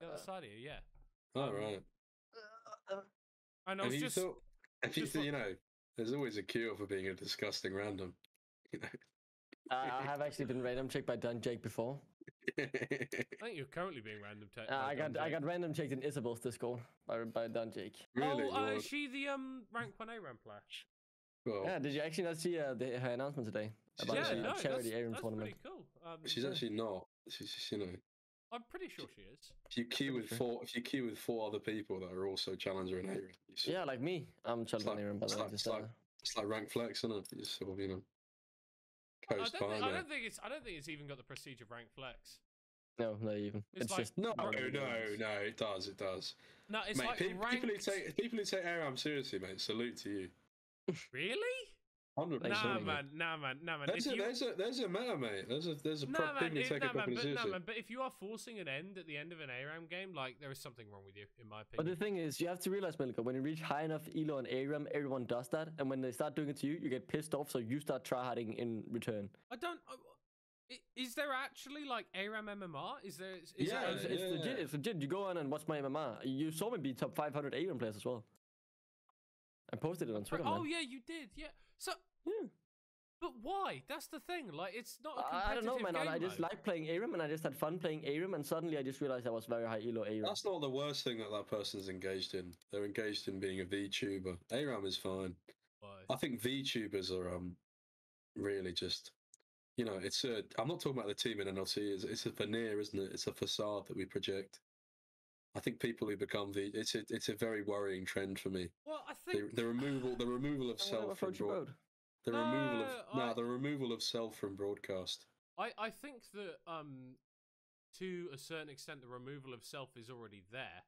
the other Uh, side of you, yeah. Oh Um, right. And I was you just, thought? Have just what- you know, there's always a cure for being a disgusting random. You I I have actually been random checked by Don Jake before. I think you're currently being random. checked. Uh, I got Don I got random checked in Isabel's Discord by by Don Jake. really? Oh, uh, is she the um rank one ARAM player? well, Yeah, did you actually not see uh, the, her announcement today about yeah, the no, charity that's, Aram that's tournament? pretty cool. Um, she's yeah. actually not. She's just, you know, I'm pretty sure she is. if you queue with four, if you queue with four other people that are also challenger and Aaron, you Yeah, like me. I'm Sheldon like- Aram, by it's the way. like- it's like- uh, it's like rank flex, isn't it? You just sort of, you know, I coast don't, think, I don't think it's. I don't think it's even got the prestige of rank flex. no, not even. It's It's, like- just No, no, no, no. It does, it does. No, it's mate, like pe- people who take people who take Aram seriously, mate. Salute to you. Really? Hundred Thanks, Nah, man. Nah, man. Nah, man. There's If a, you, there's a there's a meta, mate. There's a there's a Nah, pro- man, people who it- take nah, it man, properly but, nah, man, but if you are forcing an end at the end of an ARAM game, like there is something wrong with you, in my opinion. But the thing is, you have to realize, Melika, when you reach high enough elo and ARAM, everyone does that. And when they start doing it to you, you get pissed off, so you start tryharding in return. I don't. I, i- is there actually like ARAM MMR? Is there? Is Yeah, there, it's, it's yeah. legit. It's legit. You go on and watch my MMR. You saw me be top 500 ARAM players as well. I posted it on Twitter. Oh man. yeah, you did. Yeah. So, Yeah. but why? That's the thing. Like, it's not a I I don't know, competitive man. I- I just like playing ARAM, and I just had fun playing ARAM, and suddenly I just realized I was very high elo ARAM. That's not the worst thing that that person's engaged in. They're engaged in being a VTuber. Aram is fine. Why? I think VTubers are um really just you know, it's a. I'm not talking about the team in NLC. It's, it's a veneer, isn't it? It's a facade that we project. I think people who become the it's a it's a very worrying trend for me. Well, I The, think the removal the removal of self from broad, boat. the removal of No, no the removal of self from broadcast. I, I think that um to a certain extent the removal of self is already there.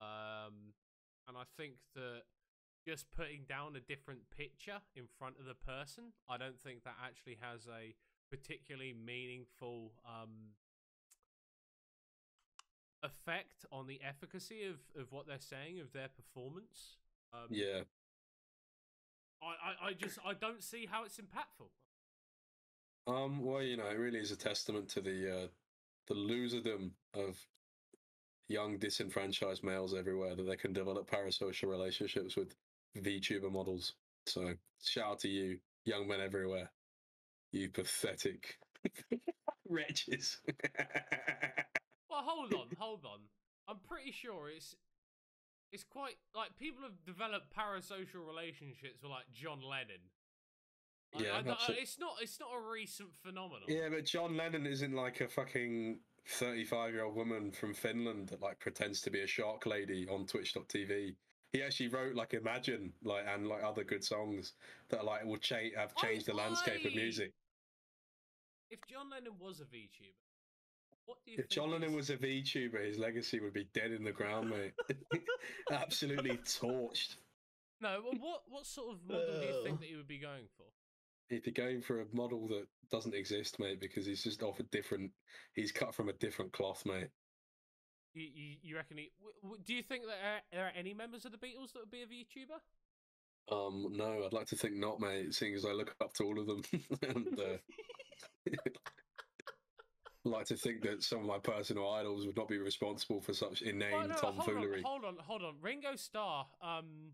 Um and I think that just putting down a different picture in front of the person, I don't think that actually has a particularly meaningful um effect on the efficacy of, of what they're saying of their performance. Um, Yeah, I, I, I just I don't see how it's impactful. Um, well, you know, it really is a testament to the uh, the loserdom of young disenfranchised males everywhere that they can develop parasocial relationships with VTuber models. So, shout out to you, young men everywhere, you pathetic wretches. Well, hold on, hold on. I'm pretty sure it's it's quite like people have developed parasocial relationships with like John Lennon. Like, Yeah, I abso- it's not it's not a recent phenomenon. yeah, but John Lennon isn't like a fucking thirty-five-year-old woman from Finland that like pretends to be a shark lady on Twitch.tv. He actually wrote like Imagine, like and like other good songs that like will change have I- changed the landscape of music. If John Lennon was a VTuber, what do you If? John Lennon was a VTuber, his legacy would be dead in the ground, mate. Absolutely torched. no, what what sort of model do you think that he would be going for? He'd be going for a model that doesn't exist, mate, because he's just off a different. He's cut from a different cloth, mate. You you, you reckon he? Do you think that there are, there are any members of the Beatles that would be a VTuber? Um, no, I'd like to think not, mate. Seeing as I look up to all of them, and uh, like to think that some of my personal idols would not be responsible for such inane Well, no, hold on, tomfoolery. hold on, hold on. Ringo Starr. Um,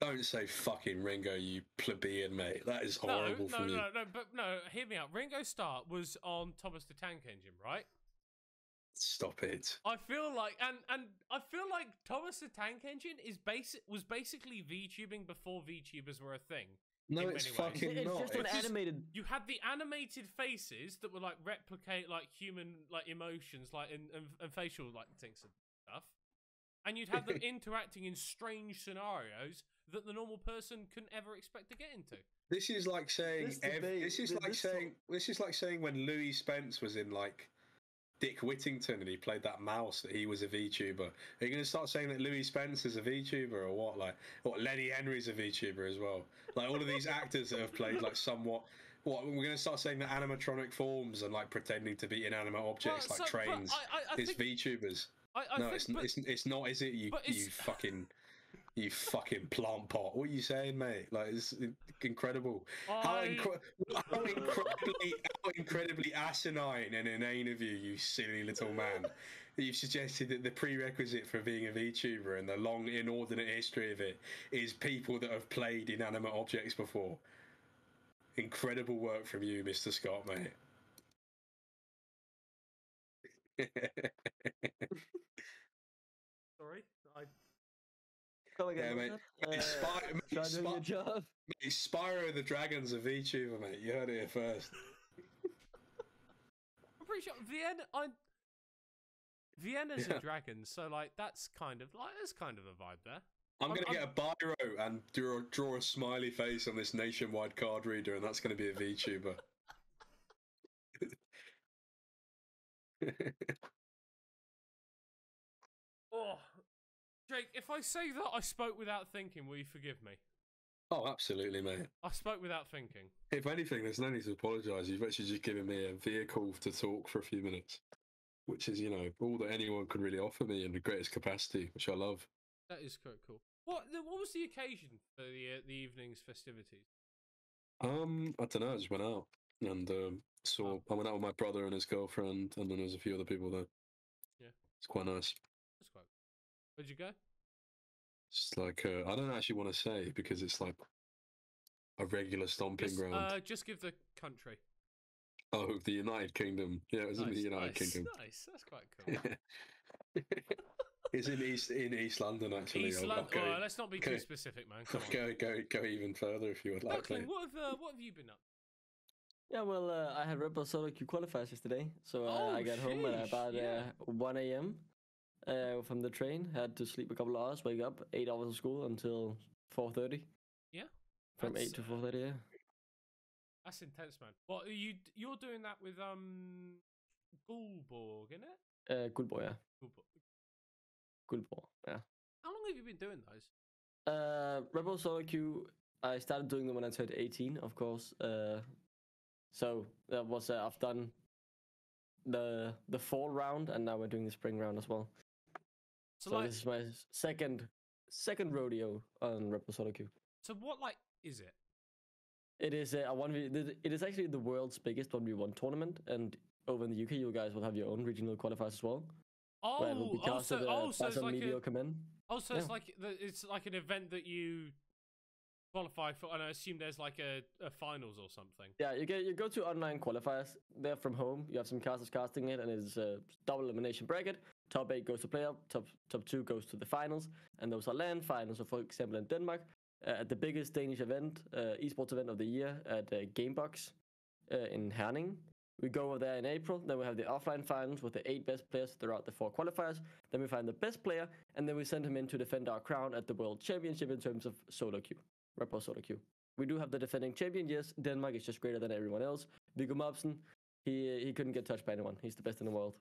Don't say fucking Ringo, you plebeian, mate. That is horrible no, from you. no, no, but no. Hear me out. Ringo Starr was on Thomas the Tank Engine, right? Stop it. I feel like, and and I feel like Thomas the Tank Engine is basic was basically VTubing before VTubers were a thing. No, in it's many ways. fucking It's not. just an It's- animated. You had the animated faces that would like replicate like human like emotions, like and, and, and facial like things and stuff, and you'd have them interacting in strange scenarios that the normal person couldn't ever expect to get into. This is like saying This ev- this is thi- like this sort- saying this is like saying when Louie Spence was in like Dick Whittington and he played that mouse that he was a VTuber. Are you going to start saying that Louie Spence is a VTuber or what? Like, what Lenny Henry's a VTuber as well? Like all of these actors that have played like somewhat. What we're going to start saying that animatronic forms and like pretending to be inanimate objects Well, like so- trains I, I, I is think, VTubers. I, I no, think, it's, but- it's it's not, is it? You you fucking you fucking plant pot. What are you saying, mate? Like it's in- incredible. How, I- incre- how incredibly how incredibly asinine and inane of you, you silly little man. You've suggested that the prerequisite for being a VTuber and the long inordinate history of it is people that have played inanimate objects before. Incredible work from you, Mr. Scott, mate. sorry, I, Come again, Yeah, what's mate. that? Mate, Uh, Spy- mate, try doing your Spy- job. Mate, Spyro the Dragon's a VTuber, mate. You heard it here first. I'm pretty sure Vienna. I, Vienna's Yeah. a dragon, so like that's kind of like there's kind of a vibe there. I'm I'm- gonna get a biro and draw, draw a smiley face on this nationwide card reader, and that's gonna be a VTuber. Oh, Jake, if I say that I spoke without thinking, will you forgive me? oh, absolutely, mate. I spoke without thinking. If anything, there's no need to apologise. You've actually just given me a vehicle to talk for a few minutes, which is, you know, all that anyone could really offer me in the greatest capacity, which I love. That is quite cool. What what was the occasion for the uh, the evening's festivities? Um, I don't know. I just went out and um, saw. I went out with my brother and his girlfriend, and then there was a few other people there. Yeah. it's quite nice. That's quite. Where'd you go? It's like uh, I don't actually want to say because it's like a regular stomping Just, ground. uh, just give the country. Oh, the United Kingdom. Yeah, it was in nice, the United nice, Kingdom. Nice. That's quite cool. it's in East in East London actually. East I'll- I'll London. go- well, let's not be too specific, man. Come on. go go go even further if you would like. Declan, what have uh, what have you been up? Yeah, well, uh, I had Red Bull Solo Q qualifiers yesterday, so uh, Oh, I got home at about yeah. uh, 1 a.m. Uh, from the train. Had to sleep a couple of hours, wake up, eight hours of school until 4:30. Yeah, From eight to uh, 4:30. Yeah. That's intense, man. What are you? You're doing that with um, Gulborg, isn't it? Uh, Guldborg, yeah. Gulborg. Guldborg, yeah. How long have you been doing those? Uh, Red Bull Solo i started doing them when I turned 18, of course. Uh, so that was uh, I've done the the fall round, and now we're doing the spring round as well. So, So, like, this is my second second rodeo on Red Bull Solo Q. so what like is it? It is a, a one It is actually the world's biggest one v one tournament, and over in the UK, you guys will have your own regional qualifiers as well. Oh, where it will be oh, so, the oh, so it's like a, mediocre men. oh, so it's like it's like an event that you qualify for, and I assume there's like a, a finals or something. Yeah, you get you go to online qualifiers. They're from home. You have some casters casting it, and it's a double elimination bracket. Top eight goes to playoff. Top top two goes to the finals, and those are land finals. So, for example, in Denmark, uh, at the biggest Danish event, uh, esports event of the year at uh, Gamebox in Herning. We go over there in April. Then we have the offline finals with the eight best players throughout the four qualifiers. Then we find the best player, and then we send him in to defend our crown at the World Championship in terms of solo queue, Red Solo queue. We do have the defending champion. Yes, Denmark is just greater than everyone else. Viggo Mobsen, he he couldn't get touched by anyone. He's the best in the world.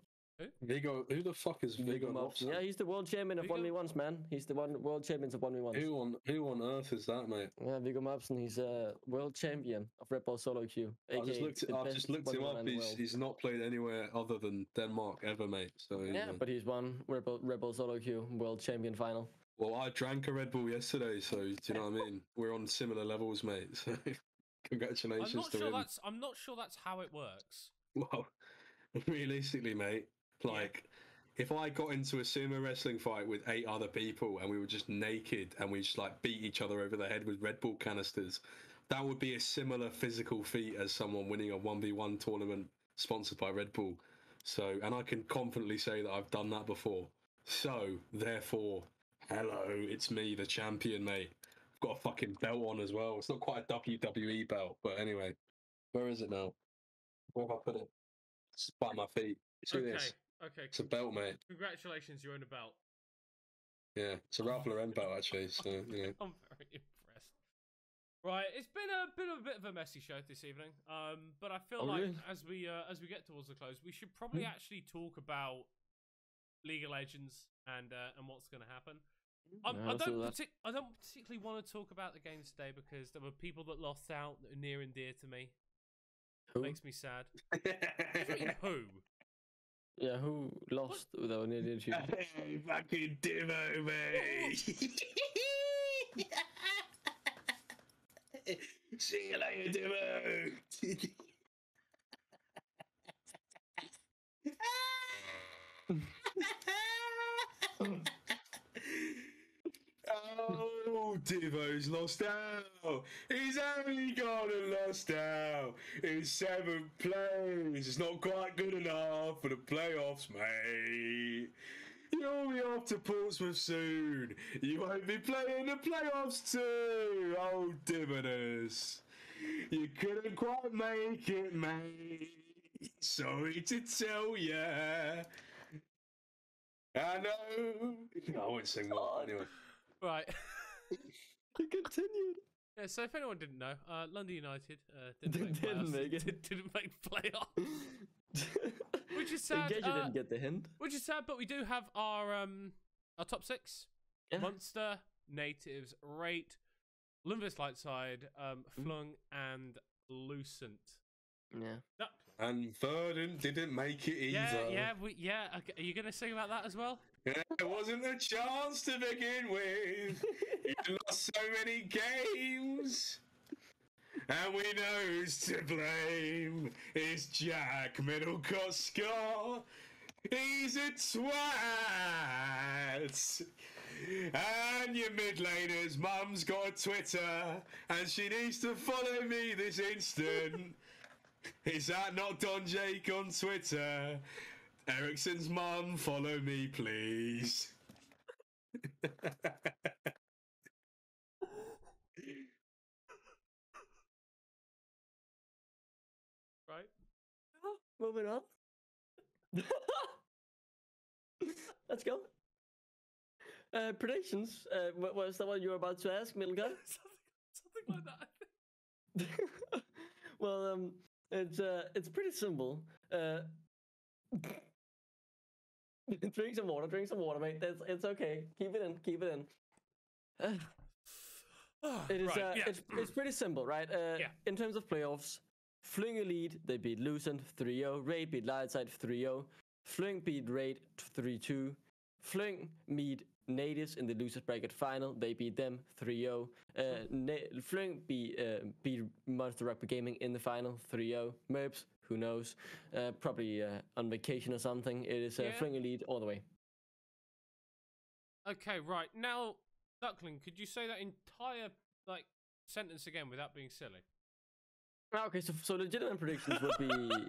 Vigo, who the fuck is Vigo Mobsen? Yeah, he's the world champion of Viggo- one v ones, man. He's the one world champions of one v ones. Who on who on earth is that, mate? Yeah, Viggo Mobsen, he's a world champion of Red Bull Solo Queue. I just looked. I've just looked him up. He's he's not played anywhere other than Denmark ever, mate. So you Yeah, know. but he's won Red Bull, Red Bull Solo Queue world champion final. well, I drank a Red Bull yesterday, so do you know what I mean? We're on similar levels, mate. So congratulations I'm congratulations not to sure him. that's I'm not sure that's how it works. Well, realistically, mate, like if I got into a sumo wrestling fight with eight other people and we were just naked and we just like beat each other over the head with Red Bull canisters, that would be a similar physical feat as someone winning a 1v1 tournament sponsored by Red Bull. So, and I can confidently say that I've done that before. So, therefore, hello, it's me, the champion, mate. I've got a fucking belt on as well. It's not quite a WWE belt, but anyway, where is it now? Where have I put it? It's by my feet. See okay, this? Okay. It's a belt, mate. Congratulations, you own a belt. Yeah, it's a Ralph Lauren belt actually. So you know, I'm very impressed. Right, it's been a bit of a bit of a messy show this evening. Um, but I feel Oh, like really? as we uh, as we get towards the close, we should probably Hmm. actually talk about League of Legends and uh, and what's going to happen. Um, Yeah, I let's do don't partic- I don't particularly want to talk about the games today because there were people that lost out that are near and dear to me. Who? Makes me sad. What do you mean, who? Yeah, who lost without an idiot? you? hey, fucking Divo, mate. See you later, Divo. Oh, Divo's lost out. He's only gone and lost out in seventh place. It's not quite good enough for the playoffs, mate. You'll be off to Portsmouth soon. You won't be playing the playoffs too. old Divinus. You couldn't quite make it, mate. Sorry to tell ya. I know. I won't sing more anyway. Right. He continued. yeah. So if anyone didn't know, uh, London United uh, didn't, make, Didn't make it. Did, didn't make playoffs. Which is In sad, case you uh, didn't get the hint. Which is sad, but we do have our um our top six: Yeah. Munster, Natives, Rate, Lumbus Lightside, um, Mm. Flung, and Lucent. Yeah. That, And Verdant didn't make it either. yeah, yeah, we, yeah. okay, Are you gonna sing about that as well? There wasn't a chance to begin with. you lost so many games. And we know who's to blame. It's Jack Middlecott Scott. He's a twat. And your mid laner's mum's got a Twitter. And she needs to follow me this instant. Is that not Don Jake on Twitter? Ericsson's mum, follow me, please. right? Moving on. Let's go. Uh, predictions. Uh, what was that what you were about to ask, Middle guy? something, something like that. well, um, it's uh, it's pretty simple. Uh, drink some water. Drink some water, mate. It's it's okay. Keep it in. Keep it in. It is. right, uh, yeah. It's it's pretty simple, right? Uh, Yeah. In terms of playoffs, Fling Elite they beat Lucent 3-0. Raid beat Lightside 3-0. Fling beat Raid 3-2. Fling meet Natives in the losers bracket final. They beat them 3-0. Uh, Na- Fling beat uh, beat Munster Rugby Gaming in the final 3-0. Merps, who knows? Uh, probably uh, on vacation or something. It is uh, Yeah. Fling Elite all the way. Okay, right. Now, Duckling, could you say that entire like sentence again without being silly? Ah, Okay, so so legitimate predictions would be. no, no,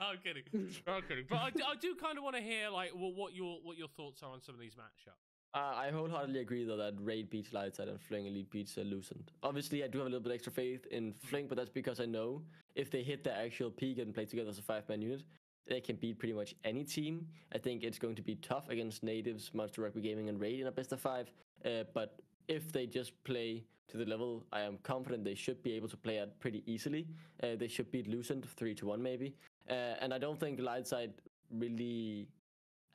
I'm kidding. I'm kidding. But I do, I do kind of want to hear like what, what your what your thoughts are on some of these matchups. Uh, I wholeheartedly agree though that Raid beats Lightside and Fling Elite beats uh, Lucent. Obviously, I do have a little bit extra faith in Fling, but that's because I know if they hit their actual peak and play together as a five-man unit, they can beat pretty much any team. I think it's going to be tough against Natives, Munster Rugby Gaming, and Raid in a best of five. Uh, but if they just play to the level I am confident they should be able to play at pretty easily, uh, they should beat Lucent three to one maybe. Uh, and I don't think Lightside really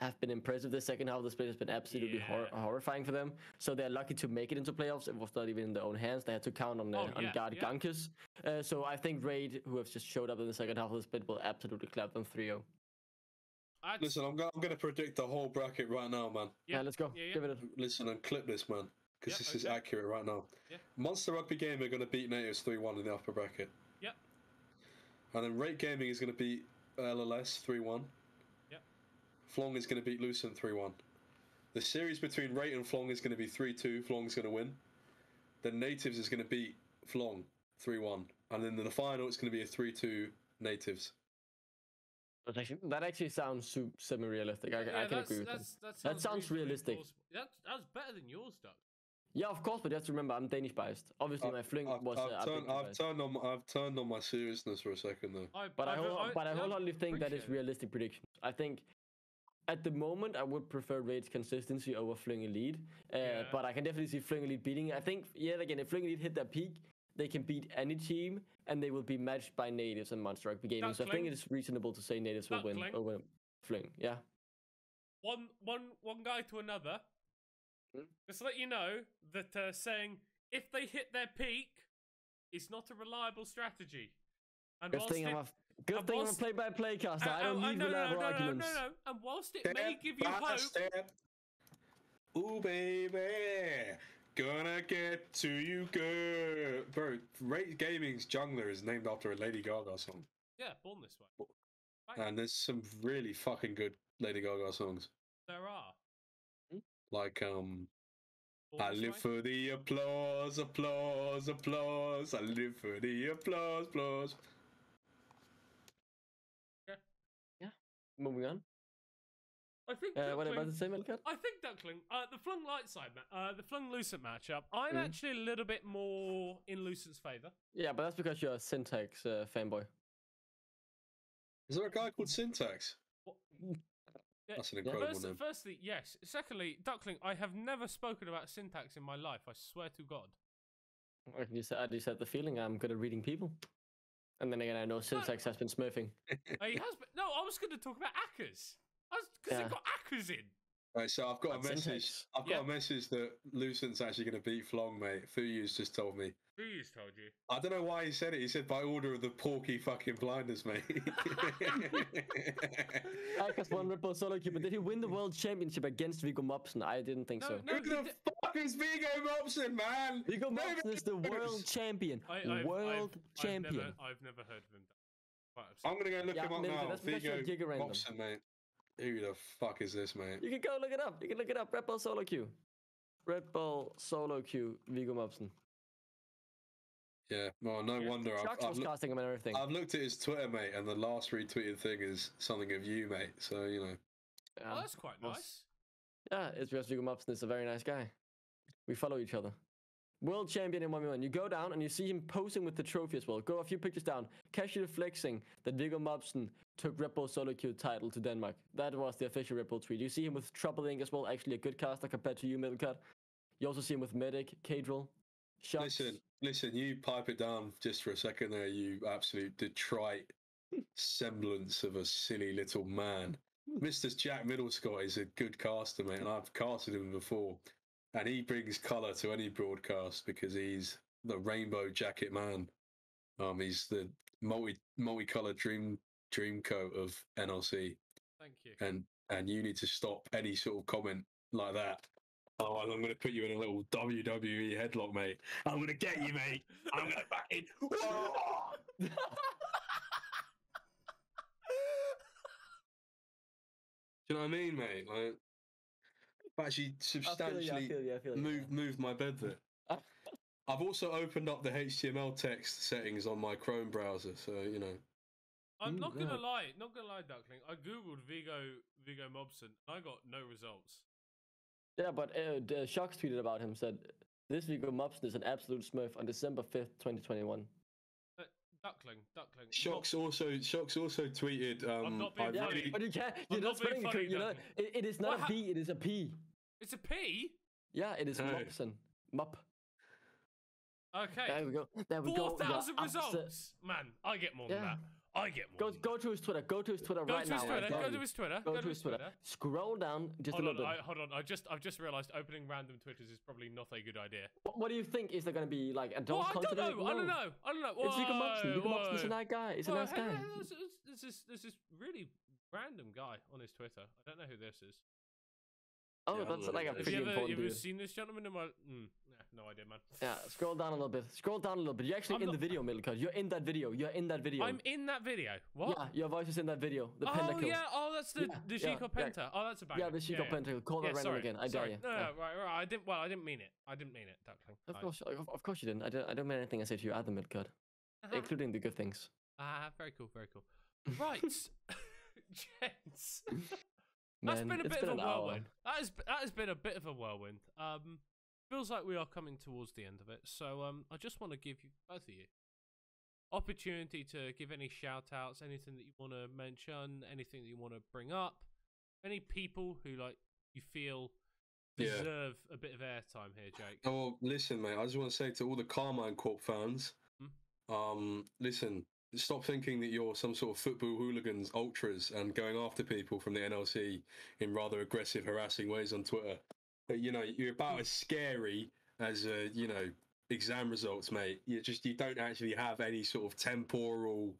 have been impressive. The second half of the split has been absolutely hor- horrifying for them. So they're lucky to make it into playoffs. It was not even in their own hands. They had to count on, uh, Oh, on guard yeah. Gankus. Uh, so I think Raid, who have just showed up in the second half of the split, will absolutely clap them 3 0. I'd, Listen, I'm going, I'm going to predict the whole bracket right now, man. Yeah, Yeah, let's go. yeah, yeah. Give it a. Listen and clip this, man, because Yep, this is accurate right now. Yeah. Munster Rugby Game are going to beat Natives 3 1 in the upper bracket. Yep. And then Rate Gaming is going to beat LLS 3 1. Yep. Flong is going to beat Lucent 3 1. The series between Rate and Flong is going to be 3 2. Flong's going to win. Then Natives is going to beat Flong 3 1. And then in the final, it's going to be a 3 2 Natives. That actually, that actually sounds su- semi realistic. I, I can that's, agree with that. that's, that. That sounds reasonably realistic. plausible. That's that's better than yours, Duck. Yeah, of course, but you have to remember I'm Danish biased. Obviously, my fling I've, was. I've uh, turned, I've biased. turned on my- I've turned on my seriousness for a second though. I, But I, I've- whole, but I no, wholeheartedly think that is appreciate it. realistic predictions. I think at the moment I would prefer Raid's consistency over Fling Elite, uh, Yeah. but I can definitely see Fling Elite beating. I think yet again, if Fling Elite hit their peak, they can beat any team, and they will be matched by Natives and Munster Rugby Gaming. So I think it is reasonable to say Natives will win over Fling. Yeah. one one one guy to another. Hmm? Just to let you know that uh, saying if they hit their peak is not a reliable strategy. And whilst thing it, good and thing I'm a play-by-play caster. I don't and- need no, no, reliable no, no, no, arguments. no, no. And whilst it may give you by hope, step. Ooh, baby. Gonna get to you good. Bro, Rate Gaming's Jungler is named after a Lady Gaga song. yeah, born this way. Right. And there's some really fucking good Lady Gaga songs. There are. Like, um, I live for the applause, applause, applause. I live for the applause, applause. Moving on. I think. Uh, what Duckling- about the same Melkat? I think Duckling, uh, the Flung light side, ma- uh, the Flung Lucent matchup. I'm Mhm. actually a little bit more in Lucent's favour. Yeah, but that's because you're a syntax uh, fanboy. Is there a guy called Syntax? What? That's an incredible First, name. firstly, yes. Secondly, Duckling, I have never spoken about syntax in my life. I swear to God. Like you said, I just had the feeling I'm good at reading people. And then again, I know syntax has been smurfing. He has been, no, I was going to talk about Akkers. Because Yeah. they've got Akkers in. Right, so I've got a message. syntax. I've got Yeah. a message that Lucent's actually going to beat Flong, mate. Fuyu's just told me. Who's told you? I don't know why he said it. He said by order of the porky fucking blinders, mate. Ikas won Red Bull solo queue, but did he win the world championship against Vigo Mobson? I didn't think No, so. no. Who the he fuck is Vigo Mobson, man? Vigo No, Mobson is the no, no. world champion. I, I've, world I've, champion. I've never, I've never heard of him. I'm gonna go look Yeah, him up now. that's Vigo giga random. Mobson, mate. Who the fuck is this, mate? You can go look it up. You can look it up. Red Bull solo queue. Red Bull solo queue, Viggo Mobson. Yeah, well, no Yeah. wonder. I've, I've, was loo- casting him and everything. I've looked at his Twitter, mate, and the last retweeted thing is something of you, mate. So you know. Yeah. oh, that's quite nice. Yeah, it's because Viggo Mobson is a very nice guy. We follow each other. World champion in 1v1. You go down and you see him posing with the trophy as well. Go a few pictures down. Casually flexing that Viggo Mobson took Red Bull Solo Queue title to Denmark. That was the official Red Bull tweet. You see him with Trouble Inc. as well. Actually, a good caster compared to you, Middlecott. You also see him with Medic, Caedrel, Shots. Listen, listen, you pipe it down just for a second there, you absolute detrite semblance of a silly little man. Hmm. Mr. Jack Middlescott is a good caster, mate, and I've casted him before. And he brings colour to any broadcast because he's the rainbow jacket man. Um, he's the multi multicolored dream dream coat of NLC, Thank you. and and you need to stop any sort of comment like that. Oh, I'm going to put you in a little WWE headlock, mate. I'm going to get you, mate. I'm going to back in. Do you know what I mean, mate? Like, I've actually I feel you, I substantially feel you, I feel you. moved moved my bed there. I've also opened up the HTML text settings on my Chrome browser, so you know. I'm not gonna yeah. lie, not gonna lie, Duckling. I googled Vigo Vigo Mobson and I got no results. Yeah, but uh, the Sjokz tweeted about him said this Vigo Mobson is an absolute smurf on December 5th, 2021. Uh, Duckling, Duckling. Sjokz also Sjokz also tweeted. Um, not being I Yeah, funny. really, but you can't. I'm You're not not being spelling it funny, correct. You know, Duncan. it, it is What not hap- a P. It is a P. It's a P. Yeah, it is Hey. Mobson. Mop. Okay. There we go. There we go. Four You're thousand upset. results. Man, I get more than Yeah. that. I get more. Go than go that. to his Twitter. Go to his Twitter Go right to now. his I Twitter. Go to his Twitter. Go to his Twitter. Scroll down just Hold a on, little I, bit. hold on. I just, I've just realised opening random Twitters is probably not a good idea. What, what do you think? Is there going to be like adult Well, I don't content? know. I don't know. I don't know. It's Viggo Mobson. Viggo Whoa, Mobson's a nice guy. He's a oh, nice guy. hey, This is, this is this is really random guy on his Twitter. I don't know who this is. Oh, Yeah, that's like a look at Have pretty you ever, important have you seen this gentleman in my? Mm, nah, no idea, man. Yeah, scroll down a little bit. Scroll down a little bit. You're actually I'm in not- the video, Middlecott. You're in that video. You're in that video. I'm in that video. What? Yeah, your voice is in that video. The oh pentacle. yeah. Oh, that's the Yeah, the yeah, Chico yeah. Penta. Oh, that's a banger. Yeah, the Chico yeah. pentacle. Call Yeah, it random sorry, again. I dare you. No, no, Yeah. right, right. I didn't. Well, I didn't mean it. I didn't mean it, Duckling. Of course, of, of course you didn't. I don't. I don't mean anything I say to you either, Middlecott, Uh-huh. including the good things. Ah, very cool, very cool. Right, gents. That's Man, been a it's bit of a an hour. whirlwind. That has that has been a bit of a whirlwind. Um, feels like we are coming towards the end of it. So um, I just want to give you both of you opportunity to give any shout outs, anything that you want to mention, anything that you want to bring up, any people who like you feel Yeah. deserve a bit of airtime here, Jake. Oh, listen, mate. I just want to say to all the Karmine Corp fans, Hmm? um, listen. Stop thinking that you're some sort of football hooligans, ultras, and going after people from the NLC in rather aggressive, harassing ways on Twitter. You know, you're about as scary as, uh, you know, exam results, mate. You just you don't actually have any sort of temporal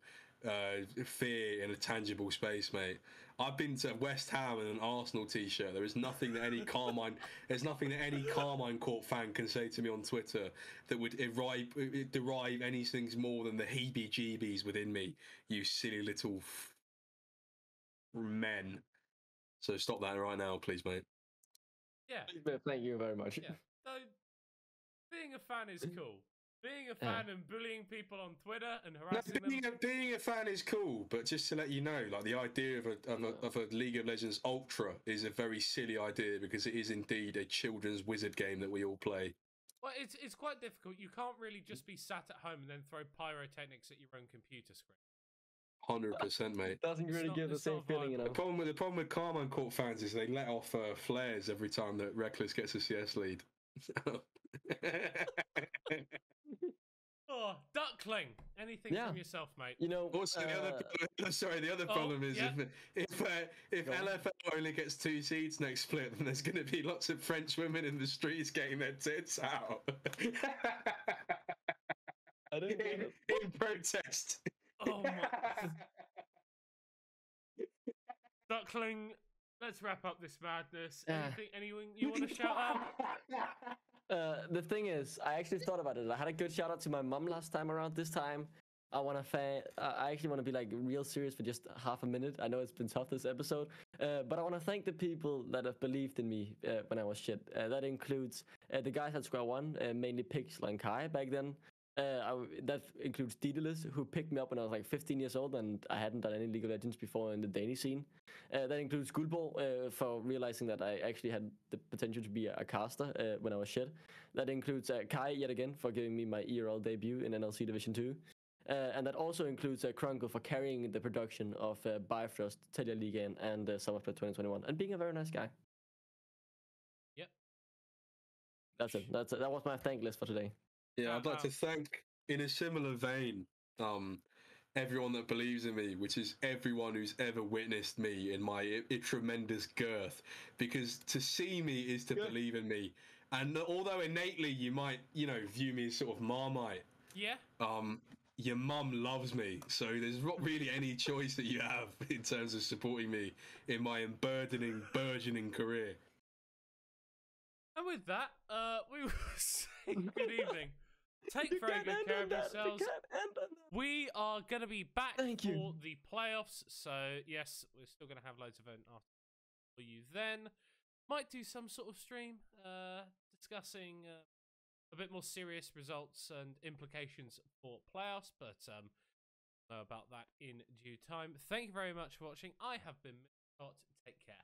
uh, fear in a tangible space, mate. I've been to West Ham in an Arsenal t-shirt. There is nothing that any Karmine, there's nothing that any Karmine Corp fan can say to me on Twitter that would derive, derive anything more than the heebie-jeebies within me. You silly little f- men. So stop that right now, please, mate. Yeah. Thank you very much. Yeah. So being a fan is cool. Being a Yeah. fan and bullying people on Twitter and No, harassing them. being a, being a fan is cool, but just to let you know, like the idea of a, of, a, of a League of Legends Ultra is a very silly idea because it is indeed a children's wizard game that we all play. Well, it's it's quite difficult. You can't really just be sat at home and then throw pyrotechnics at your own computer screen. Hundred percent, mate. Doesn't really not- give the same feeling, you know. The problem with the problem with Karmine Corp fans is they let off uh, flares every time that Rekkles gets a CS lead. Oh, duckling! Anything Yeah. from yourself, mate? You know. also, the other uh, problem, sorry, the other Oh, problem is yeah. if if uh, if Go. LFL only gets two seeds next split, then there's going to be lots of French women in the streets getting their tits out I didn't in, in protest. Oh my duckling! Let's wrap up this madness. Yeah. Anything? Anyone you want to shout out? Uh, the thing is, I actually thought about it. I had a good shout out to my mom last time around. This time, I want to. Fa- I actually want to be like real serious for just half a minute. I know it's been tough this episode, uh, but I want to thank the people that have believed in me uh, when I was shit. Uh, that includes uh, the guys at Square One, mainly Pixel and Kai back then. Uh, I that includes Daedalus, who picked me up when I was like 15 years old, and I hadn't done any League of Legends before in the Danish scene. Uh, that includes Gulbo uh, for realizing that I actually had the potential to be a, a caster uh, when I was shit. That includes uh, Kai yet again for giving me my ERL debut in NLC Division 2. Uh, and that also includes uh, for carrying the production of uh, Bifrost, Telia Liga, and uh, Summer Split 2021, and being a very nice guy. Yep. That's it. That's it. That was my thank list for today. Yeah, I'd like to thank, in a similar vein, um, everyone that believes in me, which is everyone who's ever witnessed me in my i- i- tremendous girth. Because to see me is to Yeah. believe in me. And although innately you might, you know, view me as sort of marmite, Yeah. um, your mum loves me, so there's not really any choice that you have in terms of supporting me in my unburdening, burgeoning career. And with that, uh, we will say good evening. Take You very good care of. Yourselves. can't end on that. We are going to be back Thank for you. the playoffs. So, yes, we're still going to have loads of event after for you then. Might do some sort of stream uh, discussing uh, a bit more serious results and implications for playoffs, but um, know about that in due time. Thank you very much for watching. I have been Scott. Take care.